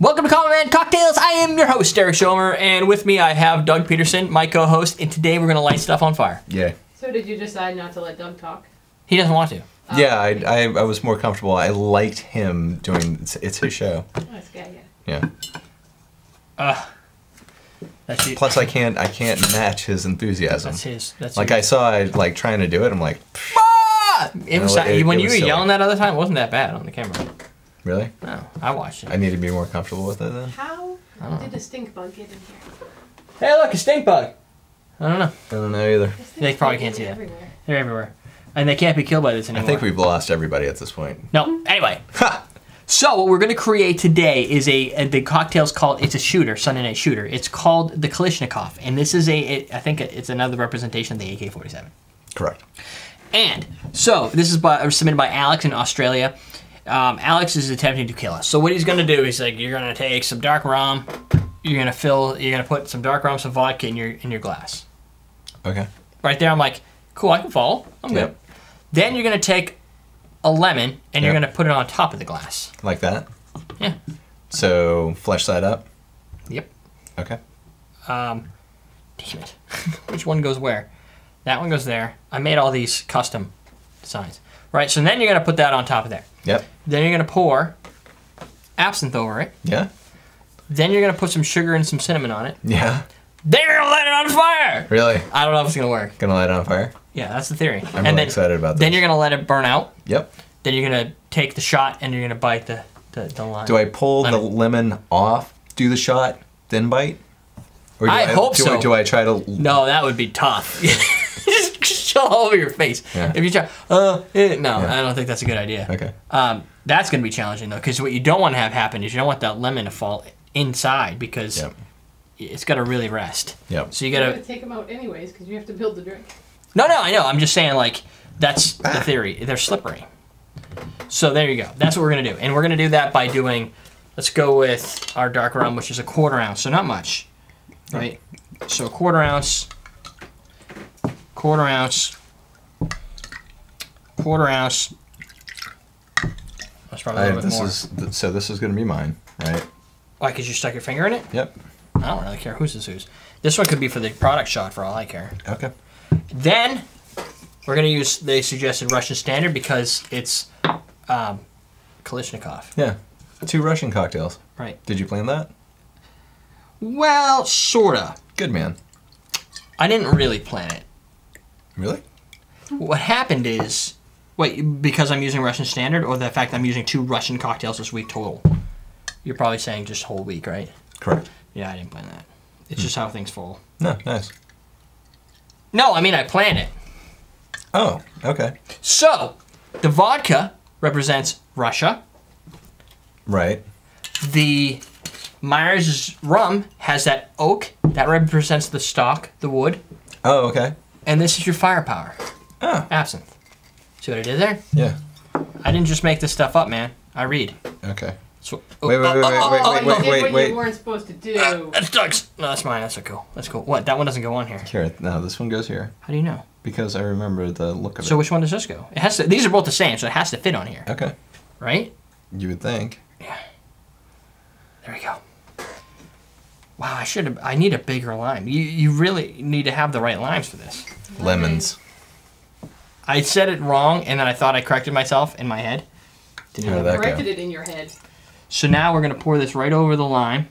Welcome to Common Man Cocktails. I am your host, Derek Schomer, and with me I have Doug Peterson, my co-host, and today we're gonna light stuff on fire. Yeah. So did you decide not to let Doug talk? He doesn't want to. Yeah, I, I, I was more comfortable. I liked him doing. It's, it's his show. Nice guy, yeah. Yeah. Uh, that's you. Plus, I can't I can't match his enthusiasm. That's his. That's Like you. I saw, I like trying to do it. I'm like, Ah! It was, No, it- when it you was were silly. yelling that other time, it wasn't that bad on the camera. Really? No, I watched it. I need to be more comfortable with it then. How I don't did a stink bug get in here? Hey, look, a stink bug. I don't know. I don't know either. They probably can't see that. everywhere. They're everywhere, and they can't be killed by this anymore. I think we've lost everybody at this point. No. Anyway, Ha! so what we're going to create today is a, a the cocktail's called it's a shooter Sunday night shooter. It's called the Kalashnikov, and this is a it, I think it's another representation of the AK-47. Correct. And so this is by, submitted by Alex in Australia. Um, Alex is attempting to kill us. So what he's going to do is like you're going to take some dark rum, you're going to fill, you're going to put some dark rum, some vodka in your in your glass. Okay. Right there, I'm like, cool, I can follow. I'm good. Yep. Then you're going to take a lemon and you're going to put it on top of the glass. Like that. Yeah. So flesh that up. Yep. Okay. Um, damn it. Which one goes where? That one goes there. I made all these custom designs. Right, so then you're going to put that on top of there. Yep. Then you're going to pour absinthe over it. Yeah. Then you're going to put some sugar and some cinnamon on it. Yeah. Then you're going to light it on fire! Really. I don't know if it's going to work. Gonna light it on fire. Yeah, that's the theory. I'm and really then, excited about this. Then you're going to let it burn out. Yep. Then you're going to take the shot and you're going to bite the, the, the lime. Do I pull the Lemon. lemon off, do the shot, then bite? Or do I hope do so. do I try to? No, that would be tough. Just show all over your face. Yeah. If you try, uh, eh, no, Yeah. I don't think that's a good idea. Okay. Um, that's going to be challenging though, because what you don't want to have happen is you don't want that lemon to fall inside because Yep. it's got to really rest. Yep. So you got gonna take them out anyways because you have to build the drink. No, no, I know. I'm just saying like that's Ah. the theory. They're slippery. So there you go. That's what we're gonna do, and we're gonna do that by doing. Let's go with our dark rum, which is a quarter ounce, so not much, right? So a quarter ounce, quarter ounce, quarter ounce. That's probably a I, little bit this more. is th- so. This is gonna be mine, right? Why? Because you stuck your finger in it. Yep. I don't really care whose is whose. This one could be for the product shot for all I care. Okay. Then we're gonna use the suggested Russian standard because it's um, Kalashnikov. Yeah. Two Russian cocktails. Right. Did you plan that? Well, sorta. Good man. I didn't really plan it. Really? What happened is, wait, because I'm using Russian standard, or the fact that I'm using two Russian cocktails this week total. You're probably saying just whole week, right? Correct. Yeah, I didn't plan that. It's hmm. just how things fall. No. Nice. No, I mean I plan it. Oh. Okay. So, the vodka represents Russia. Right. The Myers rum has that oak that represents the stock, the wood, Oh. Okay. And this is your firepower, Oh. absinthe. See what I did there? Yeah. I didn't just make this stuff up, man. I read. Okay. So, Wait, wait, wait, wait, wait, oh, oh, oh wait, oh, you wait, did wait, what wait. you weren't supposed to do. Ah, that's Doug's. No, that's mine. That's so cool. That's cool. What? That one doesn't go on here. Here. No, this one goes here How do you know? because I remember the look of So it. So which one does this go? It has to. These are both the same, so it has to fit on here, Okay. right? You would think. Yeah. There we go. Wow, I should have. I need a bigger lime. You you really need to have the right limes for this. Lemons. I said it wrong, and then I thought I corrected myself in my head. Didn't How did that go? Corrected it in your head. So now we're gonna pour this right over the lime.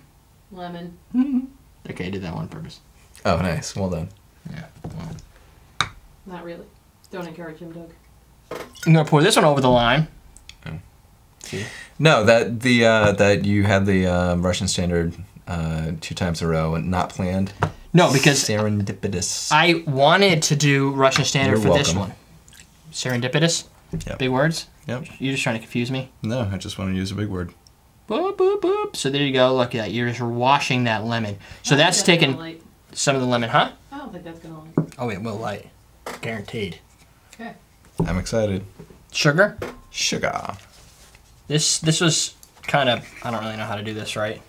Lemon. Okay, I did that one on purpose. Oh, nice. Well done. Yeah. Well. Not really. Don't encourage him, Doug. I'm gonna pour this one over the lime. See? No, that the uh, that you had the uh, Russian standard uh, two times a row and not planned. No, because serendipitous. I wanted to do Russian standard You're for this one. Serendipitous. Yep. Big words. Yep. You're just trying to confuse me. No, I just want to use a big word. Boop boop boop. So there you go. Look at that. You're just washing that lemon. So I don't that's think taking light. some of the lemon, huh? I don't think that's gonna light. Oh, it will light. Guaranteed. Okay. I'm excited. Sugar. Sugar. This this was kind of I don't really know how to do this right.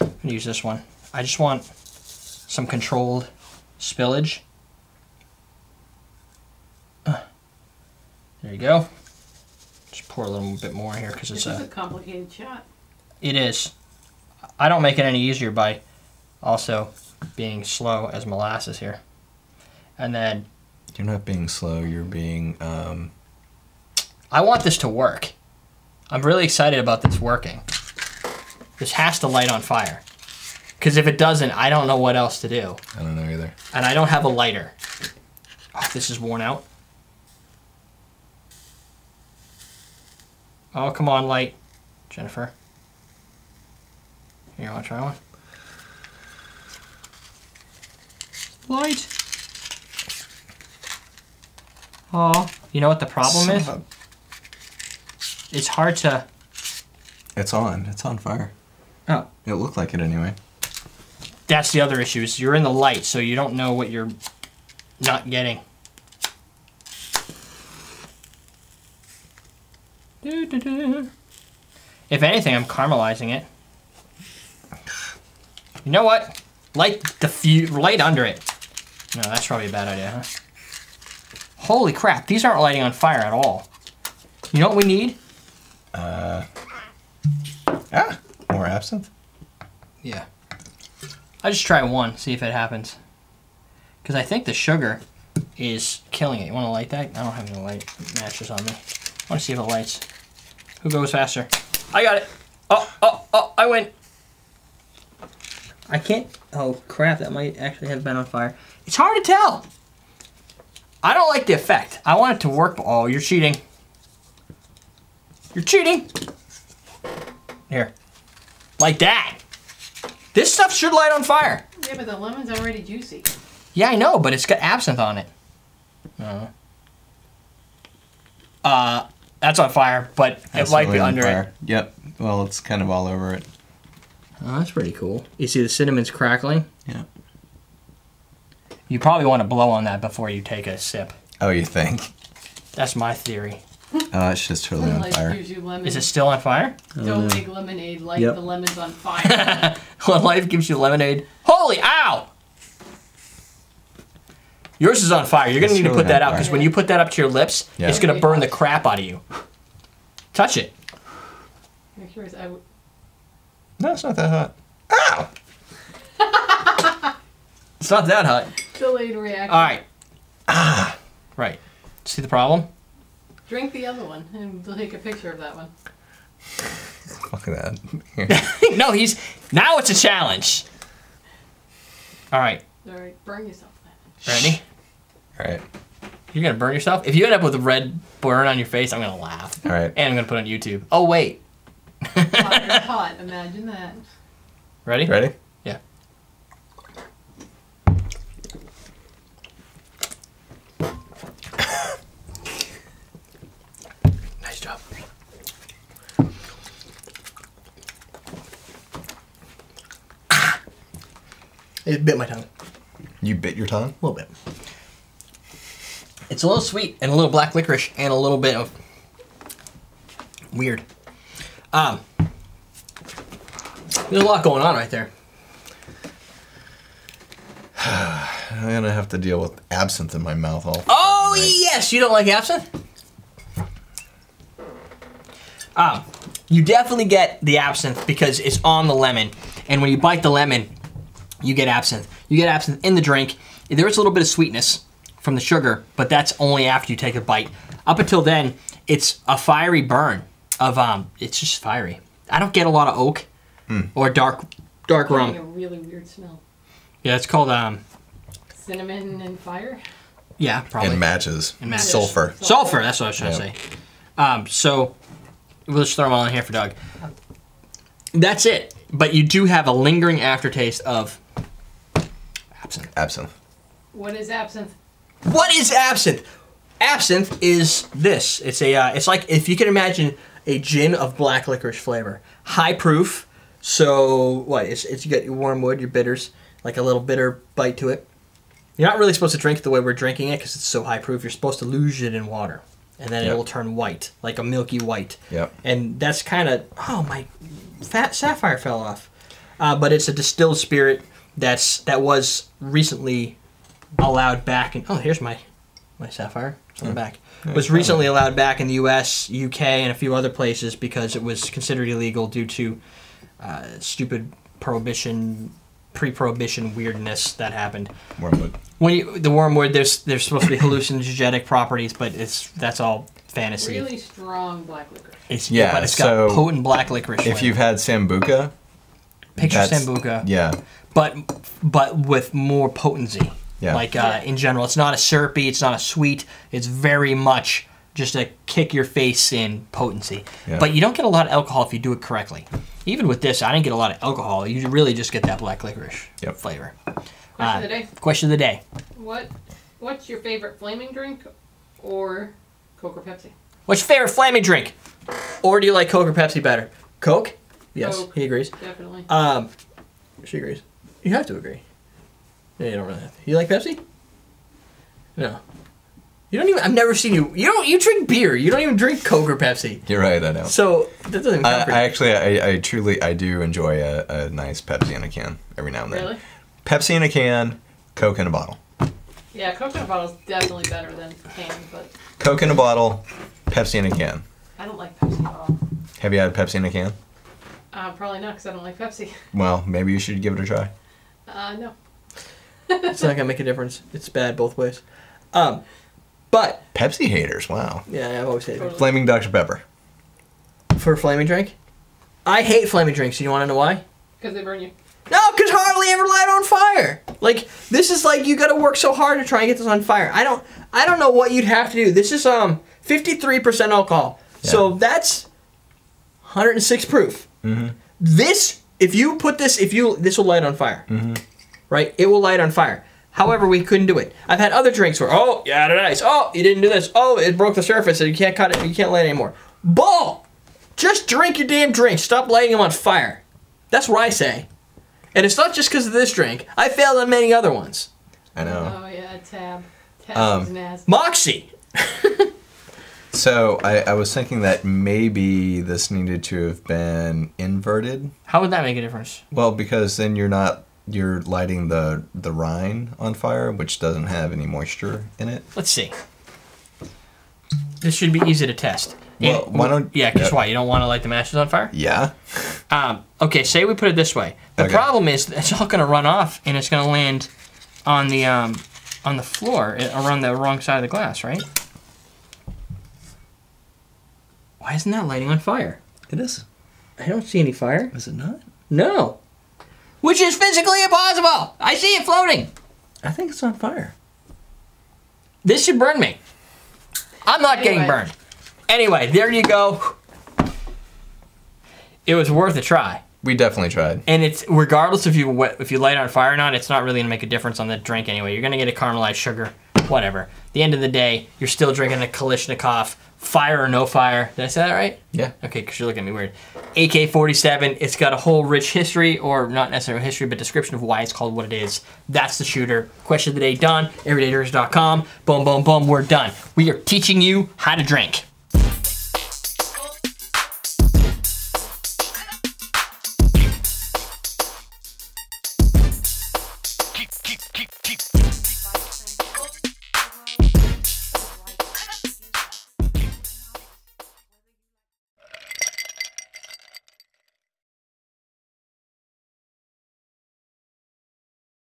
I'm gonna use this one. I just want some controlled spillage. Uh, there you go. Just pour a little bit more here because it's a. a complicated shot. It is. I don't make it any easier by also being slow as molasses here. And then You're not being slow. You're being. Um, I want this to work. I'm really excited about this working. This has to light on fire. Because if it doesn't, I don't know what else to do. I don't know either. And I don't have a lighter. Oh, this is worn out. Oh, come on, light. Jennifer. Here, you want to try one? Light. Oh, you know what the problem is? Son of It's hard to. It's on. It's on fire. Oh. It looked like it anyway. That's the other issue. Is you're in the light, so you don't know what you're not getting. If anything, I'm caramelizing it. You know what? Light the fu- light under it. No, that's probably a bad idea, huh? Holy crap! These aren't lighting on fire at all. You know what we need? Ah, more absinthe. Yeah. I just try one, see if it happens. Because I think the sugar is killing it. You want to light that? I don't have any light matches on me. I want to see if it lights. Who goes faster? I got it. Oh, oh, oh, I win. I can't. Oh, crap. That might actually have been on fire. It's hard to tell. I don't like the effect. I want it to work. Oh, you're cheating. You're cheating. Here. Like that. This stuff should light on fire. Yeah, but the lemon's already juicy. Yeah, I know, but it's got absinthe on it. Uh, uh that's on fire, but That's it might be on under fire. it. Yep. Well, it's kind of all over it. Oh, that's pretty cool. You see the cinnamon's crackling? Yeah. You probably want to blow on that before you take a sip. Oh, you think? That's my theory. Oh, it's just totally on Light fire. gives you lemon. Is it still on fire? Don't make lemonade. Light Yep. the lemons on fire. when life gives you lemonade. Holy ow! Yours is on fire. You're gonna It's need to put that out because when you put that up to your lips, Yeah. it's gonna burn the crap out of you. Touch it. I'm curious. I w- No, it's not that hot. Ow! It's not that hot. delayed reaction. All right. Ah. Right. See the problem? Drink the other one and we'll take a picture of that one. Fuck that. No, he's now it's a challenge. All right, All right, burn yourself. Then. ready? all right. You're gonna burn yourself. If you end up with a red burn on your face, I'm gonna laugh, All right. and I'm gonna put it on YouTube. Oh wait, Hot hot. Imagine that. ready? Ready? Yeah. Nice job. It bit my tongue. You bit your tongue? A little bit. It's a little sweet and a little black licorice and a little bit of weird. Um, there's a lot going on right there. I'm gonna have to deal with absinthe in my mouth all. Oh night. yes, you don't like absinthe. Um, you definitely get the absinthe because it's on the lemon, and when you bite the lemon, you get absinthe. You get absinthe in the drink. There is a little bit of sweetness from the sugar, but that's only after you take a bite. Up until then, it's a fiery burn of um. It's just fiery. I don't get a lot of oak or dark dark rum. a really weird smell. Yeah, it's called um. Cinnamon and fire. Yeah, probably. And matches. And matches. Sulfur. Sulfur, that's what I was trying Yep. to say. Um, so we'll just throw them all in here for Doug. That's it. But you do have a lingering aftertaste of absinthe. Absinthe. What is absinthe? What is absinthe? Absinthe is this. It's a. Uh, it's like if you can imagine a gin of black licorice flavor, high proof. So what? It's it's you got your warm wood, your bitters, like a little bitter bite to it. You're not really supposed to drink it the way we're drinking it because it's so high proof. You're supposed to lose it in water, and then Yep. it will turn white, like a milky white. Yep. And that's kind of oh my, fat sapphire fell off. Uh, but it's a distilled spirit that's that was recently allowed back in. Oh, here's my my sapphire. It's on the back. Yeah, was it's fine. recently allowed back in the U.S., UK, and a few other places because it was considered illegal due to uh, stupid prohibition, pre-prohibition weirdness that happened. Wormwood. When you the wormwood, there's there's supposed to be hallucinogenic properties, but it's that's all fantasy. Really strong black licorice. It's, Yeah, but it's so got potent black licorice. If flavor. you've had sambuca, picture that's- sambuca, yeah, but but with more potency. Yeah. Like uh, in general, it's not a syrupy, it's not a sweet. It's very much just a kick your face in potency. Yeah. But you don't get a lot of alcohol if you do it correctly. Even with this, I didn't get a lot of alcohol. You really just get that black licorice Yep. flavor. Question Uh, of the day. Question of the day: What What's your favorite flaming drink or Coke or Pepsi? What's your favorite flaming drink? Or do you like Coke or Pepsi better? Coke. Yes, Coke. he agrees. Definitely. Um, she agrees. You have to agree. Yeah, you don't really have to. You like Pepsi? No. You don't even. I've never seen you. You don't. You drink beer. You don't even drink Coke or Pepsi. you're right. I know. So that doesn't I, I actually, I, I truly, I do enjoy a, a nice Pepsi in a can every now and then. really? Pepsi in a can, Coke in a bottle. Yeah, Coke in a bottle is definitely better than can, but Coke in a bottle, Pepsi in a can. I don't like Pepsi at all. Have you had Pepsi in a can? Uh, probably not because I don't like Pepsi. Well, maybe you should give it a try. Uh, no. It's not gonna make a difference. It's bad both ways. Um, but Pepsi haters, wow. yeah, I've always hated. Totally. Flaming Dr. Pepper. For a flaming drink, I hate flaming drinks. You want to know why? Because they burn you. No, because hardly ever light on fire. Like this is like you got to work so hard to try and get this on fire. I don't, I don't know what you'd have to do. This is um 53% alcohol, so that's 106 proof. Mhm. This, if you put this, if you this will light on fire, Mhm. right? It will light on fire. However, we couldn't do it. I've had other drinks where oh you added ice, oh you didn't do this, oh it broke the surface, so you can't cut it, you can't light it anymore. Bull! Just drink your damn drink. Stop lighting them on fire. That's what I say. And it's not just because of this drink. I failed on many other ones. I know. Oh, yeah, Tab. Tab Um, is nasty. Moxie. So I, I was thinking that maybe this needed to have been inverted. How would that make a difference? Well, because then you're not you're lighting the the rind on fire, which doesn't have any moisture in it. Let's see. This should be easy to test. Well, And- why don't- Yeah, because yeah. why? You don't want to light the matches on fire? Yeah. Um, okay, say we put it this way. The Okay. problem is it's all going to run off and it's going to land on the um, on the floor uh, around the wrong side of the glass, right? Why isn't that lighting on fire? It is. I don't see any fire. Is it not? No. Which is physically impossible. I see it floating. I think it's on fire. This should burn me. I'm not getting burned. Anyway, there you go. It was worth a try. We definitely tried. And it's regardless if you if you light on fire or not, it's not really gonna make a difference on the drink anyway. You're gonna get a caramelized sugar, whatever. At the end of the day, you're still drinking a Kalashnikov, fire or no fire. Did I say that right? Yeah. Okay, because you're looking at me weird. AK-47. It's got a whole rich history, or not necessarily history, but description of why it's called what it is. That's the shooter. Question of the day done. Everydaydirs.com. Boom, boom, boom. We're done. We are teaching you how to drink.